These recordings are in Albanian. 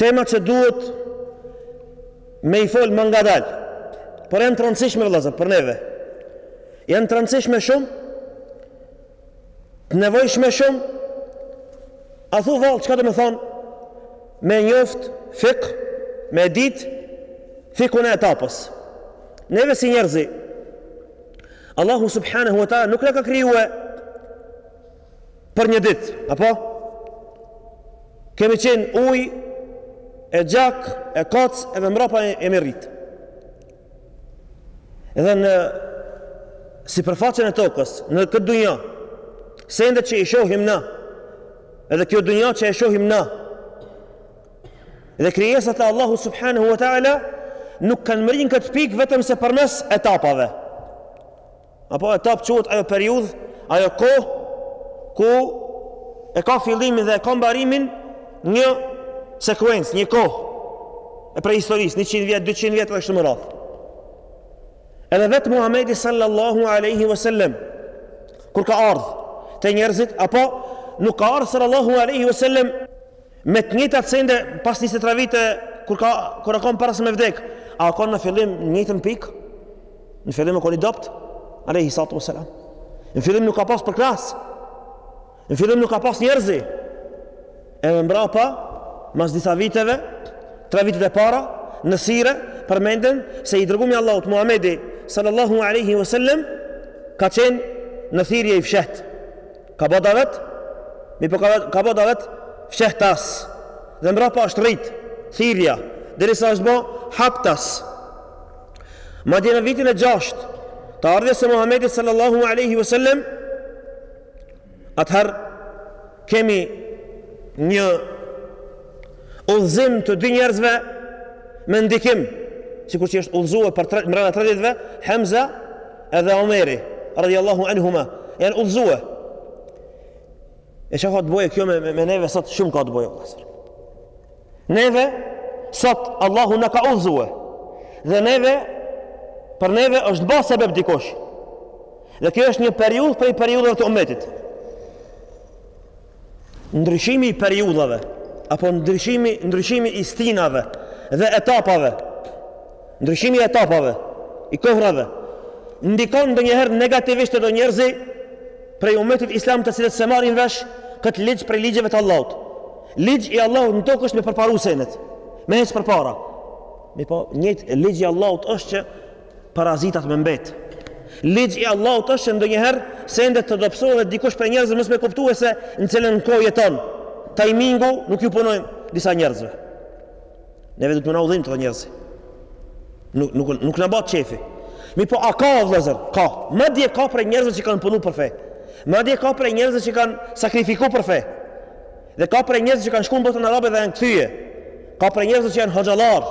Tema që duhet me i fol më ngadalë, por janë të rëndësishme vëllazër për neve. Janë të rëndësishme shumë, të nevojshme shumë. A thu vallë çka domethan me njoft fikh, me dit fikhun e etapës. Neve si njerëzi Allahu subhanahu wa taala nuk na ka krijue për një ditë, apo? Kemi qenë uj, e gjak, e kac, edhe mbrapa e, jemi rrit. Edhe në sipërfaqen e tokës, në këtë dunja, sendet që i shohim na, edhe kjo dunja që e shohim na, edhe krijesat e Allahut Subhanahu Wa Ta'ala, nuk kanë mrri në këtë pikë vetëm se përmes etapave. Apo etapë quhet ajo periudhë, ajo kohë ku e ka fillimin dhe e ka mbarimin një sekuencë, një kohë prej historisë, 100 vjet, 200 vjet e kështu me radhë. Edhe vet Muhamedi sallallahu alaihi wasallam kur ka ardh te njerëzit apo nuk ka ardhur sallallahu alaihi wasallam Me të njëjtat sende pas 23 viteve kur ka kur u kon para se me vdek, a u kon fillim në njëjtën pikë? Në fillim u kon i dobt, alayhi salatu wasalam. Në fillim nuk ka pas përkrahës. Në fillim nuk ka pas njerëzi. Edhe mbrapa, mas disa viteve, tre vitet e para, në sire, përmendet se i dërgumi i Allahut Muhamedi sallallahu alaihi wasallam ka qenë në thirrje të fshehtë. Ka bo davet, mirëpo ka bo davet fshehtas dhe mbrapa është rrit thirrja derisa është bo haptas. Madje në vitin e 6 të ardhjes së Muhamedit sallallahu alaihi wasallam atëherë kemi një udhëzim të dy njerëzve me ndikim sikur që është udhëzue përmbrenda tre ditëve Hamza Edhe Omeri, radiallahu anhuma, janë udhëzue. E çka ka të boje kjo me, me, me neve sot, shumë ka të boje. Neve, sot, Allahu na ka udhëzue. Dhe neve, për neve është ba sebeb dikush. Dhe kjo është një periudhë prej periudhave të umetit. Ndryshimi i periudhave apo ndryshimi ndryshimi i stinave dhe etapave. Ndryshimi i etapave i kohrave ndikon ndonjëherë negativisht te do njerëzi prej umetit islam të cilët s'e marrin vesh këtë ligj prej ligjeve të Allahut. Ligj i Allahut në tokë është me përparu senet, me hec përpara. Mirëpo, njëtë ligj i Allahut është që parazitat me mbet. Ligj i Allahut është që ndonjëherë sendet të dobësohen dhe dikush prej njerëzve mos me kuptu se në cilën kohë jeton. Tajmingu nuk ju punon disa njerëzve. Neve duhet me na udhëheq këto njerëz. Nuk nuk nuk na bëhet qefi. Mirëpo a ka vëllazër? Ka. Madje ka prej njerëzve që kanë punu për fe. Madje ka prej njerëzve që kanë sakrifiku për fe. Dhe ka prej njerëzve që kanë shku në botën arabe dhe janë kthye. Ka prej njerëzve që janë hoxhallar,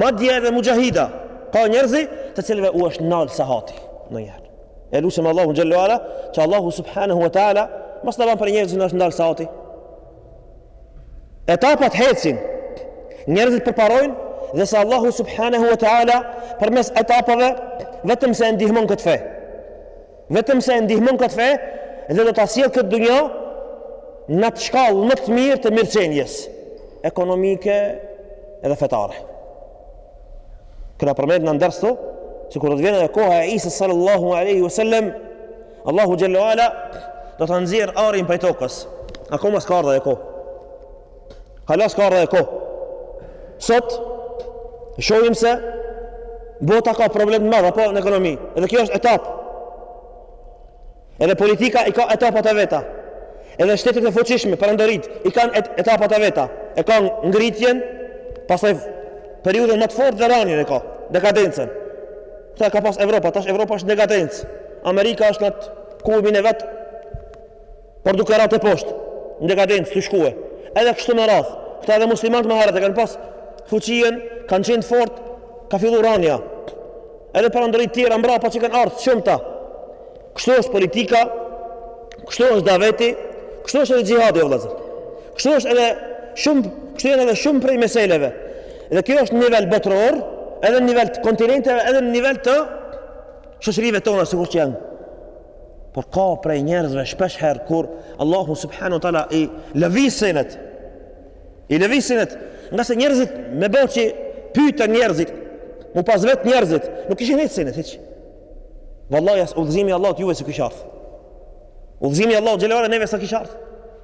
madje edhe muxhahida. Ka njerëzi të cilëve u është nal sahati ndonjëherë. E lusim Allahun xhelle ve ala, që Allahu subhanahu wa taala mos na bën prej njerëzve që na është ndal sahati. Etapat hecin. Njerëzit përparojnë dhe se Allahu subhanahu wa taala përmes etapave vetëm se e ndihmon këtë fe. Vetëm se e ndihmon këtë fe dhe do ta sjell këtë dunja në atë shkallë më të mirë të mirëqenies ekonomike edhe fetare. Kena përmend në ders tu, se kur do të vjen ajo koha e Isës sallallahu aleyhi vësallem, Allahu xhelle ve ala do ta nxjerr arin prej tokës. Akoma s'ka ardh ajo kohë. Hala s'ka ardh ajo kohë. Sot, shohim se bota ka probleme t'mdha, po në ekonomi. Edhe kjo është etap. Edhe politika i ka etapat e veta. Edhe shtetit e fuqishme, perandoritë, i kanë etapat e veta. E ka ngritjen, pastaj periudhën më të fort dhe ranjën e ka, dekadencen. Këta e ka pas Evropa, tash Evropa është në dekadencë. Amerika është në atë kulmin e vet Por duke ra teposhtë, në dekadencë, tu shku. Edhe kështu me radhë, këta edhe muslimanët më herët e kanë pas fuqinë, kanë qenë fort, ka fillu ranja. Edhe perandoritë tjera mbrapa që kanë ardhë, shumë ta. Kështu është politika, kështu është daveti, kështu është edhe xhihadi, o vëllazër. Kështu është edhe shumë, kështu janë edhe shumë prej meseleve. Dhe kjo është në nivel botëror, edhe në nivel të kontinenteve, edhe në nivel të shoqërive tona, sikur që janë. Por ka prej njerëzve shpesh herë kur Allahu subhanahu wa taala i lëviz senet. I lëviz senet, ngase njerëzit me ba që pyeten njerëzit, m'u pas vet njerëzit, nuk kishin hec senet hiç. Vallahi as udhëzimi i Allahut juve s'u kish ardh. Udhëzimi i Allahut xhelle ve ala neve s'u kish ardh.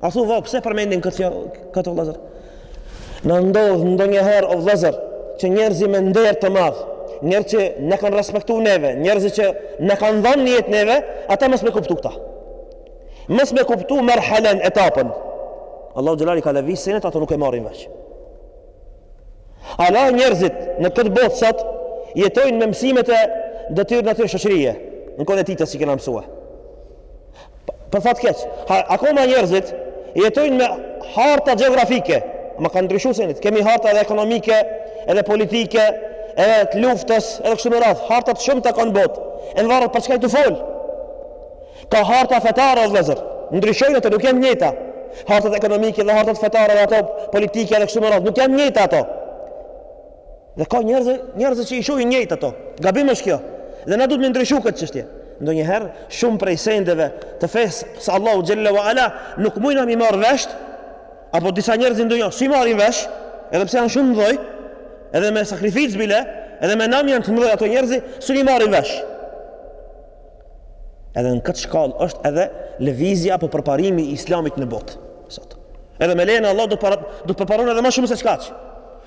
A thua pse e përmendi këtë fjalë o vëllazër? Na ndodh ndonjëherë o vëllazër që njerëzi me nder të madh, njerëz që na kanë respektu neve, njerëz që na kanë dhënë jetë neve, ata mos me kuptu këta. Mos me kuptu marhalën etapën. Allahu xhelle i ka lëviz senet, ata nuk e marrin vesh. Ala njerëzit në këtë botë sot jetojnë me mësimet e dituri natyrë shoqërisë, në kohën e Titës që i kena mësu. Për fat keq, akoma njerëzit jetojnë me harta gjeografike. Ama kanë ndryshu senet. Kemi harta edhe ekonomike, edhe politike, edhe të luftës, edhe kështu me radhë. Harta të shumta ka në botë. E nvaret për çka je tu folë. Ka harta fetare, o vëllezër. Ndryshojnë ato, nuk janë njëjta. Hartat ekonomike edhe hartat fetare dhe ato politike edhe kështu me radhë. Nuk janë njëjta ato. Dhe ka njerëz, njerëz që i shohin njëjtë ato. Gabim është kjo. Dhe na duhet me ndryshu këtë çështje. Ndonjëherë shumë prej sendeve të fesë së Allahut xhella wa ala nuk mujna me i marrë vesh apo disa njerëz ndoshta s'i marrin vesh, edhe pse janë shumë të mëdhoj, edhe me sakrificë bile, edhe me nam janë të mëdhoj ato njerëz, s'un i marrin vesh. Edhe në këtë shkallë është edhe lëvizja apo përparimi i islamit në botë. Sot. Edhe me leje të Allahut do të do të përparon edhe ma shumë se çka asht.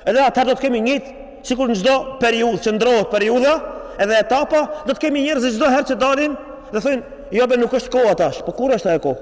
Edhe atëherë do të kemi njëjtë, sikur në çdo periudhë që ndërrohet periudha, edhe etapa do të kemi njerëz çdo herë që dalin dhe thonë, "Jo be nuk është koha tash, po kur është ajo kohë?"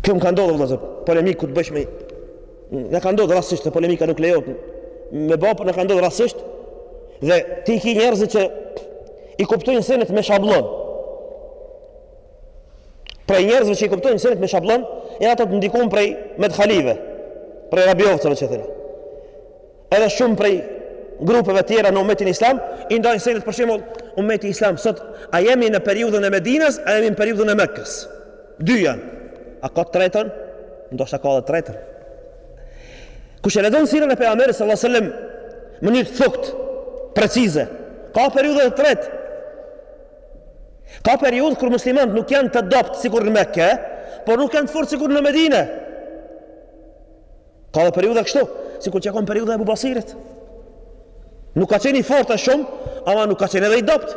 Kjo më ka ndodhë, vëllëzër, polemikë kur të bësh me... Na ka ndodhë rastësisht, dhe polemika nuk lejohet me ba, po na ka ndodhë rastësisht, dhe ti i ki njerëzit që i kuptojnë senet me shabllon. Prej njerëzve që i kuptojnë senet me shabllon, e ata të ndikum prej medhalive, prej rabiovcave që thënë. Edhe shumë prej grupeve tjera në umetin islam, i ndajnë senet për shembull umeti islam sot, a jemi në periudhën e Medines, a jemi në periudhën e Mekes. Dy janë. A ka të tretën? Ndoshta ka edhe të tretën. Kush e lexon sirën e pejgamberit sallallahu alajhi wasallam në mënyrë të thukët, precize, ka periudhë të tretë. Ka periudhë kur muslimanët nuk janë të dobët sikur në Meke, por nuk janë të fortë sikur në Medine. Ka dhe periudha kështu, sikur që ka kanë periudha e Ebu Basirit. Nuk ka qenë i fortë shumë, ama nuk ka qenë edhe i dobët.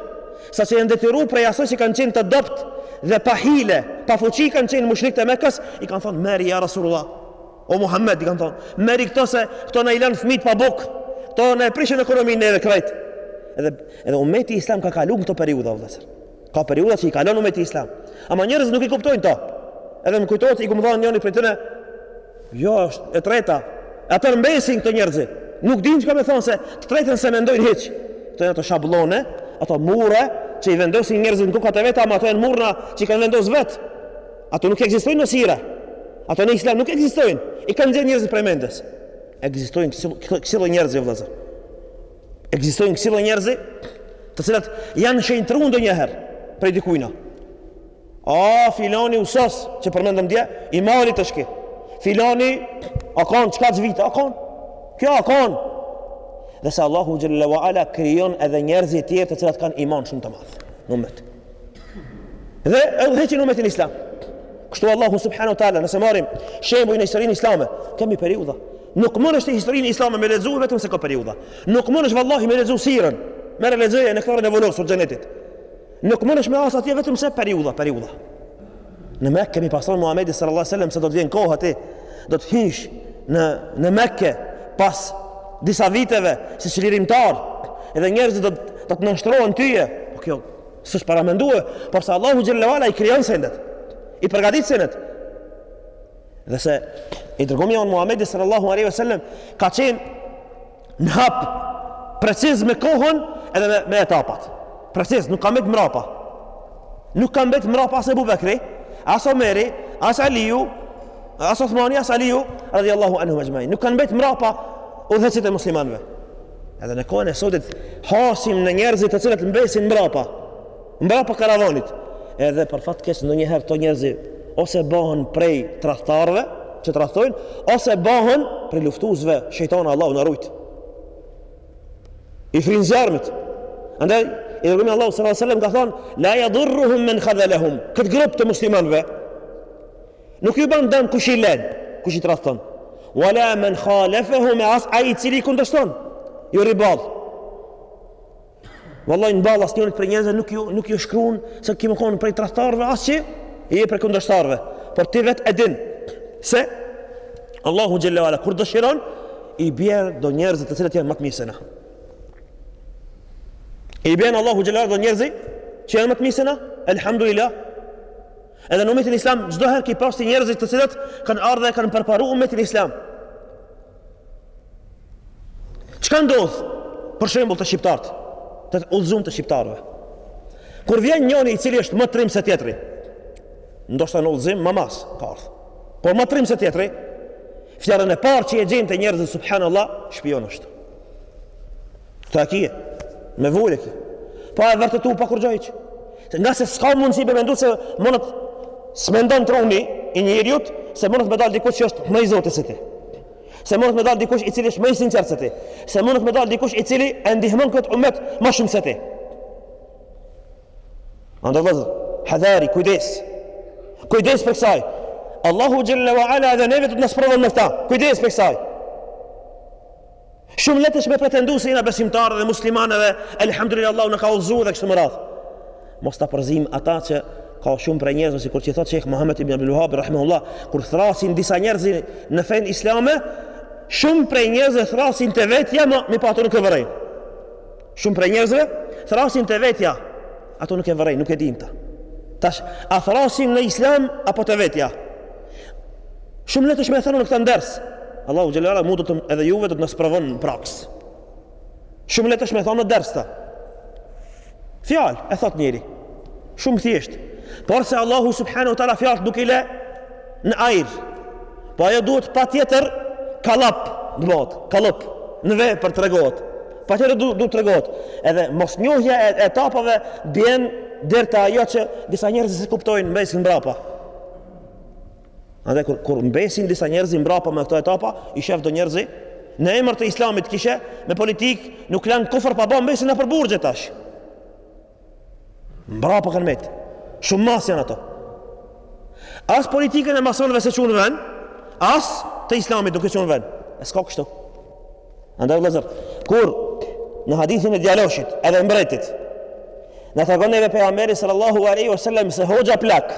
Sa që janë detyru prej asoj që kanë qenë të dobët dhe pa hile, pa fuqi kanë qenë mushrikët e Mekës, i kanë thonë, merri, ja Rasulullah, o Muhammed, i kanë thonë, merri këta se këta na i lanë fmijtë pa bukë, këta na e prishën ekonominë neve krejt. Edhe, edhe umeti islam ka kalu në këto periudha, vëllezër. Ka periudha që i kalon umeti islam. Ama njerëzit nuk i kuptojnë to. Edhe më kujtohet i kum thanë njërit prej tyre. Jo, është e treta. Atëherë mbesin këta njerëz. Nuk dinë çka me thonë se të tretën s'e mendojnë hiç. Këto janë ato shabllone, ato mure që i vendosin njerëzit në kokat e veta, ama ato janë murna që i kanë vendos vetë. Ato nuk ekzistojnë në sire. Ato në islam nuk ekzistojnë. I kanë nxjerrë njerëzit prej mendjes. Ekzistojnë kësi lloj njerëzish, vëllezër. Ekzistojnë kësi lloj njerëzi, të cilat janë shenjtëru ndonjëherë prej dikujna. A filani Usos që përmendëm dje, i madh ishte ky. Filani a kanë kaq vite, a kanë. Kjo a kanë. Dhe se Allahu xhalla wa ala krijon edhe njerëz të tjerë të cilat kanë iman shumë të madh. Në umet. Dhe e udhëheqin umetin islam. Kështu Allahu subhanahu wa taala, nëse marrim shembuj në historinë islame, kemi periudha Nuk mundesh ti historinë islame me lexu vetëm se ka periudha. Nuk mundesh vallahi me lexu sirën. Merë lexoje Nektarin e vulosur të xhenetit. Nuk mundesh me as atje vetëm se periudha, periudha. Në Mekë me i pas thon Muhamedi sallallahu alaihi wasallam se do të vjen koha ti, do të hysh në Mekë pas disa viteve si çlirimtar, edhe njerëzit do të do të nënshtrohen tyje. Po kjo s'është paramendu, por se Allahu xhalla wa ala i krijon sendet. I përgatit sendet. Dhe se i dërgumi jonë Muhammedi sallallahu aleyhi sallam ka qenë në hap preciz me kohën edhe me, me etapat. Preciz, nuk ka mbet mrapa. Nuk ka mbet mrapa as Ebu Bekri, as Omeri, as Aliju, as Othmani, as Aliju, radhi Allahu anhum exhmain. Nuk kanë mbet mrapa udhëheqsit e muslimanve. Edhe në kohën e sotit hasim në njerëzit të cilët mbesin mrapa. Mbrapa karavanit. Edhe për fat keq ndonjëherë këto njerëz ose bëhen prej tradhtarëve që tradhtojnë, ose bëhen prej luftuesve, shejtana Allahu na rujt. I fryn zjarmit. Andaj i dërgumi Allahut sallallahu alaihi wasallam ka thon la yadurruhum man khadalahum. Kët grup të muslimanëve nuk ju ban dam kush i lën, kush i tradhton. Wala man khalafahum as ai i cili i kundërshton. Jo rri n'ball. Vallai në ball asnjonit prej njerëzve nuk ju nuk ju shkruan se ki me kon prej tradhtarëve as që je prej kundërshtarëve. Por ti vet e din se Allahu xhalla wa ala kur dëshiron i bjen do njerëzit të cilët janë ma të mirë se na. I bjen Allahu xhalla wa ala do njerëzit që janë ma të mirë se na. Elhamdulillah. Edhe në umetin islam çdo herë ka pas njerëzit të cilët kanë ardhë e kanë përparu umetin islam. Çka ndodh? Për shembull te shqiptarët, të udhëzum të shqiptarëve. Kur vjen njoni i cili është më trim se tjetri, ndoshta në udhëzim ma mas ka ardhë. Por ma trim se tjetri, fjalën e parë që e gjen te njerëzit subhanallahu, shpion është. Këto e kije, me vulë e kije. Po pa e vërtetu pa kurgjo hiç. Se nga se s'ka mundësi me mendu se mundët s'mendon truni i njeriut se mundët me dalë dikush që është më i zoti se ti. Se mundët me dalë dikush i cili është më i sinqert se ti. Se mundët me dalë dikush i cili e ndihmon këtë umet më shumë se ti. Andaj vëllezër, hadhari, kujdes. Kujdes prej kësaj. Allahu xhalla wa ala edhe neve do të na sprovon me këta. Kujdes prej kësaj. Shumë lehtë është me pretendu se jena besimtarë dhe muslimanë dhe elhamdulillah Allahu na ka udhëzuar dhe kështu me radhë. Mos ta përzim ata që ka shumë prej njerëzve sikur që thotë Sheikh Muhammed ibn Abdul Wahhab rahimahullah kur thrrasin disa njerëz në fenë islame shumë prej njerëzve thrrasin te vetja ama ato nuk e vërejnë. Shumë prej njerëzve thrrasin te vetja, ato nuk e vërejnë, nuk e dinë ata. Tash, a thrrasin në islam apo te vetja? Shumë lehtë është me thënë në këtë ders, Allahu xhelle ve ala mu edhe juve do të na sprovon në praksë. Shumë lehtë është me thënë në ders këta. Fjalë, e thotë njeri, shumë thjesht. Por se Allahu Subhanehu ve Teala fjalët nuk i le, në ajr. Po ajo duhet patjetër kalap, do të thotë, kalop në vepër tregohet. Patjetër duhet të tregohet. Edhe mosnjohja e etapave bjen deri te ajo që disa njerëz s'e kuptojnë mbesin mbrapa. Andaj kur, kur mbesin disa njerëz mbrapa me këto etapa, i sheh do njerëz në emër të islamit kishe me politikë nuk lanë kufër pa bo mbesin nëpër burgxhe tash. Mbrapa kanë met. Shumë mbas janë ato. As politikën e masonëve s'e çun në vend, as të islamit nuk e çun në vend. E s'ka kështu. Andaj vëllezër, kur në hadithin e djaloshit, edhe mbretit, na tregon neve Pejgamberi sallallahu aleyhi wa sallam se hoxha plak,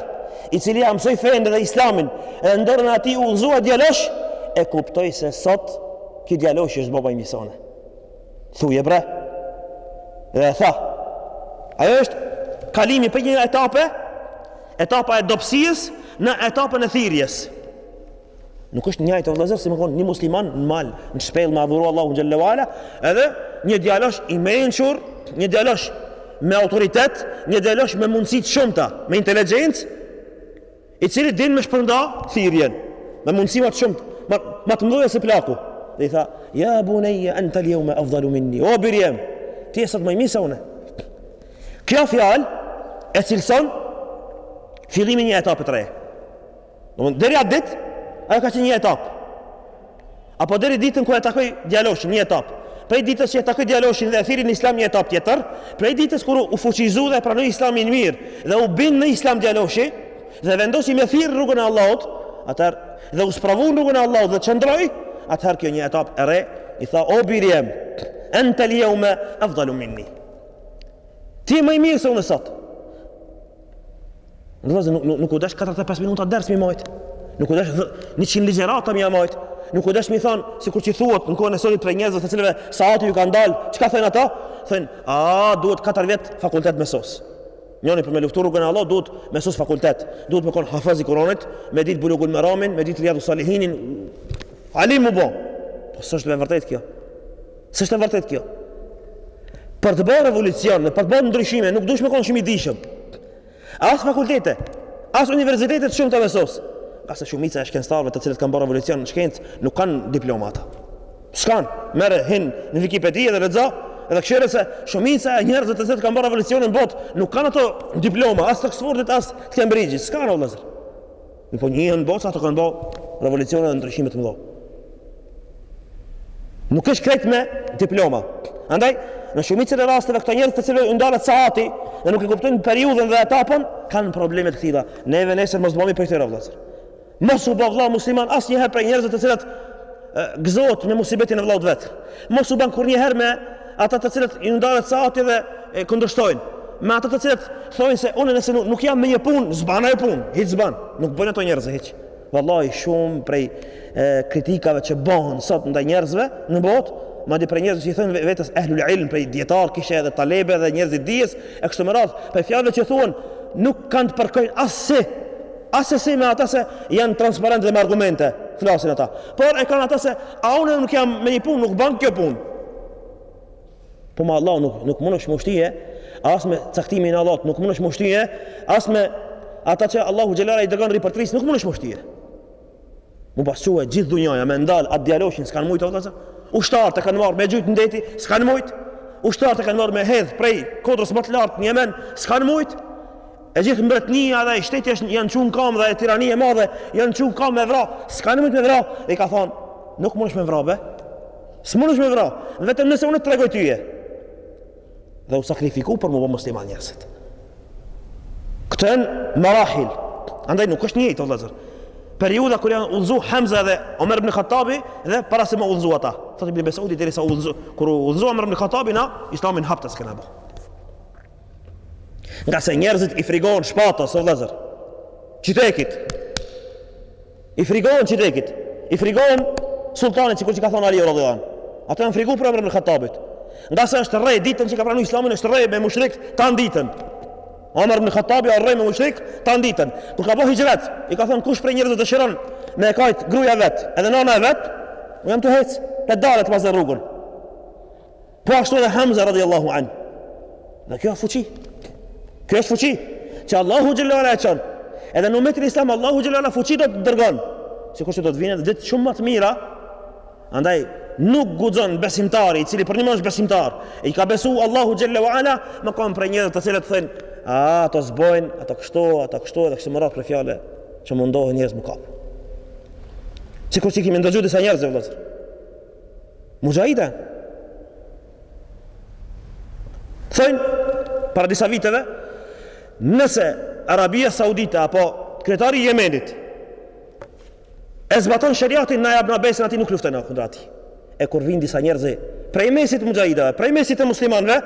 i cili ia mësoi fenë dhe islamin, edhe në dorën e atij u udhëzua djaloshi, e kuptoi se sot ky djalosh është bo ma i mirë se unë. Thuje bre. Dhe tha. Ajo është kalimi prej një etape, etapa e dobësisë në etapën e thirrjes. Nuk është njëjtë vëllezër si me kon një musliman në mal, në shpellë me adhuru Allahun xhelle ve ala, edhe një djalosh i mençur, një djalosh me autoritet, një djalosh me mundësi të shumta, me inteligjencë, I cili din me shpërnda thirrjen me mundësi ma të shumta, ma, ma të mdhaja se plaku. Dhe i tha, ja bunayya anta al-yawma afdalu minni. O biri jem, ti je sot ma i mirë se unë. Kjo fjalë e cilëson fillimin e një etape të re. Domthonë deri atë ditë ajo ka qenë një etapë. Apo deri ditën kur e takoi djaloshin një etapë. Prej ditës që e takoi djaloshin dhe e thirri në Islam një etapë tjetër, prej ditës kur u fuqizu dhe pranoi Islamin mirë dhe u bind në Islam djaloshi dhe vendosi me thirr në rrugën e Allahut, atëherë dhe u sprovu në rrugën e Allahut dhe qëndroi, atëherë kjo një etapë e re i tha o biri jem, anta al-yawma afdalu minni. Ti je më i mirë se unë sot. Vëllazër nuk, nuk, nuk u dash 45 minuta ders mi majt. Nuk u dash 100 ligjërata mi majt. Nuk u dash mi thon sikur thuhet në kohën e sotit prej njerëzve të cilëve saati ju ka ndal. Çka thojn ata? Thojn, "A duhet 4 vjet fakultet me sos?" Njeri për me luftu rrugën e Allahut duhet me sos fakultet. Duhet me kon hafëz i Kuranit, me ditë Bulugul Meramin, me ditë Rijadu Salihinin. Alim u bo. Po s'është me vërtet kjo. S'është e vërtet kjo. Për të bërë revolucion, për të bërë ndryshime, nuk duhesh me kon shumë i dijshëm. As fakultete, as universitete të shumta me sos. Nga se shumica e shkencëtarëve të cilët kanë bërë revolucion në shkencë, nuk kanë diploma ata. S'kan, merr hin në Wikipedia dhe lexo, edhe kshyre se shumica e njerëzve të cilët kanë bërë revolucion në botë, nuk kanë ato diploma as të Oxfordit as të Cambridge-it. S'kan vëllazër. Nuk po njihen, po ata kanë bo revolucione dhe ndryshime të mdho. Nuk është krejt me diploma. Andaj, në shumicën e rasteve këto njerëz të cilëve u ndalet saati dhe nuk e kuptojnë periudën dhe etapën, kanë probleme të këtilla. Neve nesër mos bohmi prej tyre vllazër. Mos u bë vla musliman as njëherë prej njerëzve të cilët gëzohet me musibetin e vlaut vetë. Mos u ban kurrnjëherë me ata të cilët i ndalet saati edhe kundërshtojnë me ata të cilët thonë se unë nëse nuk jam me një punë, s'bën ajo punë, hiç s'bën. Nuk bëjnë ato njerëz hiç. Wallahi shumë prej e, kritikave që bëhen sot ndaj njerëzve në botë, madje prej njerëzve që i thonë vetes ehlul ilm prej dijetar kishe edhe talebe dhe njerëz të dijes e kështu me radh prej fjalëve që thuhen nuk kanë të përkojnë assesi assesi me ata se janë transparente dhe me argumente flasin ata por e kanë ata se a unë nuk jam me një punë nuk bën kjo punë Po me Allahun nuk, nuk mundesh me u shty, as me caktimin e Allahut nuk mundesh me u shty, as me ata që Allahu xhelle ala i dërgon ripërtëritës nuk mundesh me u shty. Mu pas çu e gjithë dunjaja me ndal atë djaloshin s'kan mujt ata. Ushtarët e kanë marrë me gjujt n'deti, s'kan mujt. Ushtarët e kanë marrë me hedh prej kodrës më të lartë në Jemen, s'kan mujt. E gjithë mbretnia dhe shteti është janë çu n'kam dhe tirania e madhe, janë çu n'kam me vra, s'kan mujt me vra. I ka thonë, nuk mundesh me vra be. S'mundesh me vra, vetëm nëse unë të tregoj tyje. Dhe u sakrifiku për mu bo musliman njerëzit. Këto janë marahil. Andaj nuk është njëjtë vëllazër. Periudha kur janë udhëzu Hamza dhe Omer ibn Khattabi dhe para se me u udhëzu ata. Thotë Ibn Mes'udi derisa u udhëzu kur u udhëzu Omer ibn Khattabi na Islamin hapta s'kena bë. Nga se njerëzit i frigohen shpatës o vëllazër. Çytekit. I frigohen çytekit, i frigohen sulltanit, sikur që ka thonë Aliu radhiyallahu anhu. Ato janë frigu prej Omer ibn Khattabit. Nga se është rreh ditën që ka pranuar Islamin, është rreh me mushrik tan ditën. Omer ibn Khattabi është rreh me mushrik tan ditën. Kur ka bo hixhret, i ka thonë kush prej njerëzve dëshiron me e kajt gruaja vet, edhe nëna e vet, un jam tu hec, te dalet pas në rrugën. Po ashtu edhe Hamza radhiyallahu an. Dhe kjo fuçi. Kjo është fuçi që Allahu xhelalu e çon. Edhe në umetin islam Allahu xhelalu fuçi do të dërgon. Sikur se do të vinë edhe ditë shumë më të mira. Andaj nuk guxon besimtari i cili përnjëmend është besimtar. E i ka besu Allahu xhelalu ala, me kanë prej njerëzve të cilët thonë, "A ato s'bojnë, ato kështu, ato kështu, edhe kështu me radhë prej fjalëve që mundohen njerëz me kap." Sikur që i kemi ndëgju disa njerëz vëllazër. Muxhahidë Thojnë Para disa viteve Nëse Arabia Saudite Apo kryetari i Jemenit E zbaton sheriatin Na japna besën atij nuk luftojna kundra tij E kur vinë disa njerëz Prej mesit muxhahidëve Prej mesit e muslimanve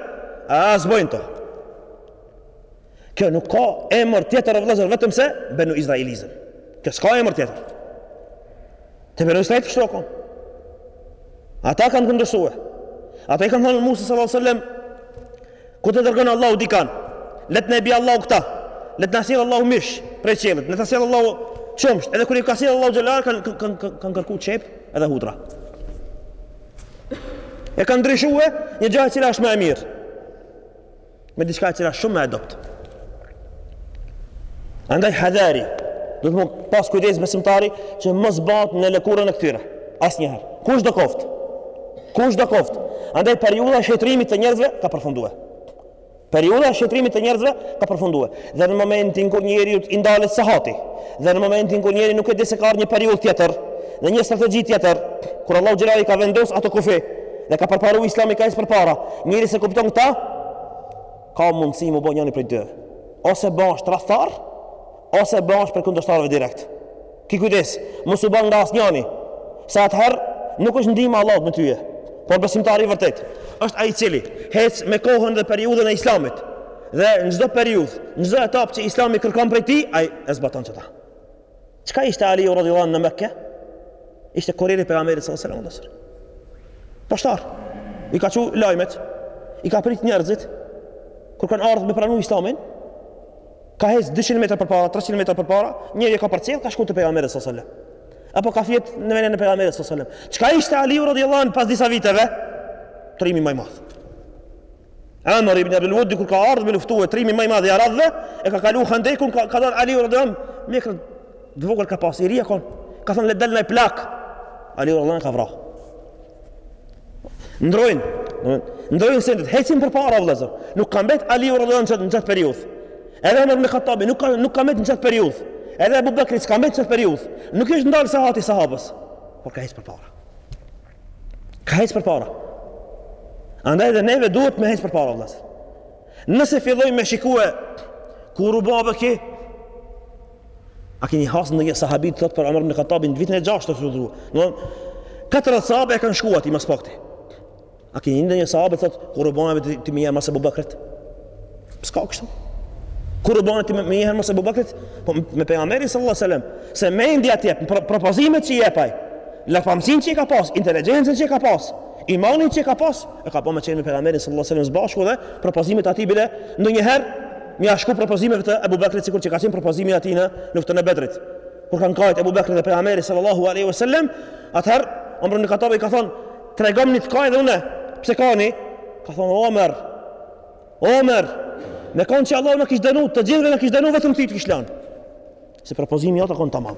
A s'bojnë ato Kjo nuk ka emër tjetër o vëllëzër vetëm se benu izraelizëm. Kjo s'ka emër tjetër. Te benu izraelit kështu a kon. Ata kanë kundërshtue. Ata i kanë thonë Musa sallallahu alaihi wasallam kur të dërgon Allahu dikan. Le t'na e bi Allahu këta. Le t'na sjell Allahu mish prej qiellit. Le t'na sjell Allahu çumsht. Edhe kur i ka sjell Allahu xhelal kanë kanë kanë kan, kan kërku çep edhe hudra. E kanë ndryshue një gja e cila asht ma e mirë. me diçka e cila shumë më e dobët. Andaj hadhari, duhet me pas kujdes besimtari që mos bëhet në lëkurën e këtyre. Asnjëherë. Kushdo koft. Kushdo koft. Andaj periudha e shenjtërimit të njerëzve ka përfundue. Periudha e shenjtërimit të njerëzve ka përfundue. Dhe në momentin kur njeriut i ndalet sahati, dhe në momentin kur njeriu nuk e di se ka ardh një periudhë tjetër, dhe një strategji tjetër, kur Allahu xhelali i ka vendos ato kufi, dhe ka përparu Islami ka hec përpara, njeriu s'e kupton këta, ka mundësi mu bo njani prej dy. Ose bahesh tradhtar, ose bahesh prej kundërshtarëve direkt. Ki kujdes, mos u bën nga asnjani, se atëherë nuk është ndihma e Allahut me tye. Por besimtari i vërtet është ai i cili hec me kohën dhe periudhën e Islamit dhe në çdo periudhë, në çdo etapë që Islami kërkon prej tij, ai e zbaton qata. Çka ishte Aliu radhiyallahu an në Mekë? Ishte korrieri i pejgamberit sallallahu alaihi wasallam. Poshtar. I ka çu lajmet, i ka prit njerëzit kur kanë ardh me pranu Islamin, Ka hec dyqind metra përpara, treqind metra përpara, njëri e ka përcjell, ka shku te pejgamberi sallallahu alajhi wasallam. Apo ka fjet në vendin e pejgamberit sallallahu alajhi wasallam. Çka ishte Aliu radhiyallahu anhu pas disa viteve? Trimi më i madh. Amr ibn Abdul Wud kur ka ardh me luftue trimi më i madh i arabëve, e ka kalu Khandekun, ka, ka dal Aliu radhiyallahu anhu mjekër të vogël ka pas i ri a kon. Ka thënë le dal një plak. Aliu radhiyallahu anhu e ka vra. Ndrojnë, ndrojnë sendet, hecin përpara, vëllazër. Nuk ka mbetë Aliu radiallahu n'qatë periudhë. Edhe Omer ibn Khattabi, nuk, nuk ka mbetë në qatë periudhë. Edhe Abu Bakri, s'ka mbetë në qatë periudhë. Nuk është ndalë sahati i sahabëve. Por ka hecë përpara. Ka hecë përpara. Andaj dhe neve duhet me hecë përpara, vëllazër. Nëse filloj me shikue, kur u ba ky, A keni hasë ndonjë sahabi të thotë për Omer ibn Khattabin në vitin e gjashtë të fëtru? Në dhe, katër sahabe e kanë shkuat i mas pakti. A keni ni një sahabi të thotë, kur u bane ti, ti me ia mësu Ebu Bakrit? S'ka kështu. Kur u bane ti me ia mësu Ebu Bakrit? Po me pejgamberin sallallahu sallam, se mendja e tij, pro, propozimet që i jep ai, largpamësinë që i ka pas, inteligjencën që i ka pas, imanin që i ka pas, e ka po me qenë me pejgamberin sallallahu sallam së bashku dhe propozimet e tij bile, ndonjëherë, Me ia shku propozimet e Ebu Bekrit sikur që ka qenë propozimi i tij në luftën e Bedrit. Kur kanë kajt Ebu Bekri dhe pejgamberi sallallahu alaihi wasallam, atëherë Omer ibn Khattabi i ka thonë, "Tregomni të kaj edhe unë." Pse kani? Ka thanë Omer. Omer, me kanë që Allahu na kish dënu, të gjithëve na kish dënu vetëm ti të kish lanë. Se propozimi jot a konë tamam.